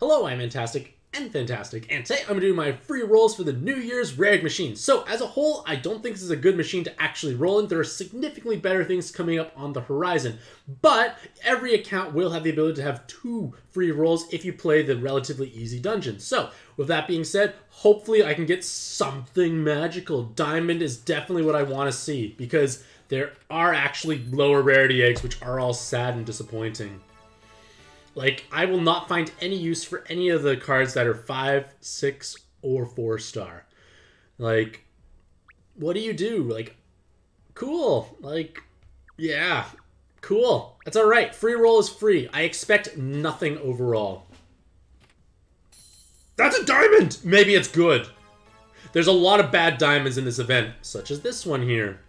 Hello, I'm Mantastic and Mantastic, and today I'm going to do my free rolls for the New Year's Rare machine. So, as a whole, I don't think this is a good machine to actually roll in. There are significantly better things coming up on the horizon, but every account will have the ability to have two free rolls if you play the relatively easy dungeon. So, with that being said, hopefully I can get something magical. Diamond is definitely what I want to see, because there are actually lower rarity eggs, which are all sad and disappointing. Like, I will not find any use for any of the cards that are five, six, or four star. Like, what do you do? Like, cool. Like, yeah, cool. That's all right. Free roll is free. I expect nothing overall. That's a diamond! Maybe it's good. There's a lot of bad diamonds in this event, such as this one here.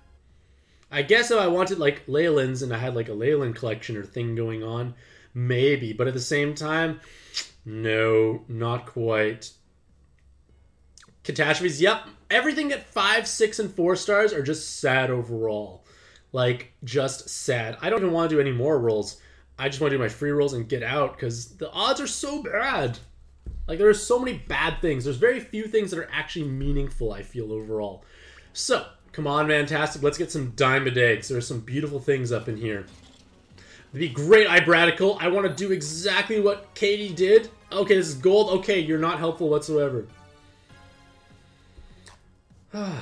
I guess if I wanted, like, Leilan's and I had, like, a Leyland collection or thing going on, Maybe, but at the same time, no, not quite. Catastrophes, yep. Everything at five, six, and four stars are just sad overall. Like, just sad. I don't even want to do any more rolls. I just want to do my free rolls and get out because the odds are so bad. Like, there are so many bad things. There's very few things that are actually meaningful, I feel, overall. So, come on, fantastic. Let's get some diamond eggs. There are some beautiful things up in here. Be great, Ibradical. I want to do exactly what Katie did. Okay, this is gold. Okay, you're not helpful whatsoever. I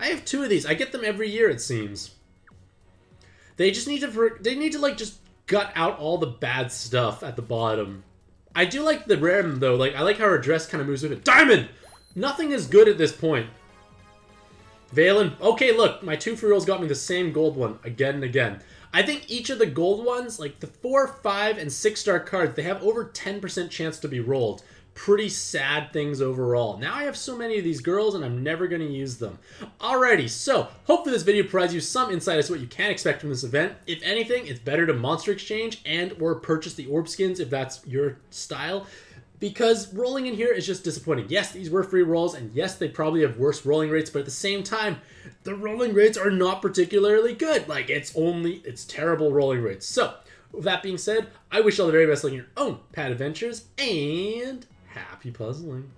have two of these. I get them every year, it seems. They just need to, they need to like just gut out all the bad stuff at the bottom. I do like the Rem though. Like I like how her dress kind of moves with it. Diamond. Nothing is good at this point. Valen, okay, look, my two free rolls got me the same gold one again and again. I think each of the gold ones, like the four, five, and six star cards, they have over 10% chance to be rolled. Pretty sad things overall. Now I have so many of these girls and I'm never going to use them. Alrighty, so hopefully this video provides you some insight as to what you can expect from this event. If anything, it's better to monster exchange and or purchase the orb skins if that's your style because rolling in here is just disappointing. Yes, these were free rolls, and yes, they probably have worse rolling rates, but at the same time, the rolling rates are not particularly good. Like, it's only, it's terrible rolling rates. So, with that being said, I wish you all the very best on your own pad adventures, and happy puzzling.